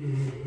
Mm-hmm.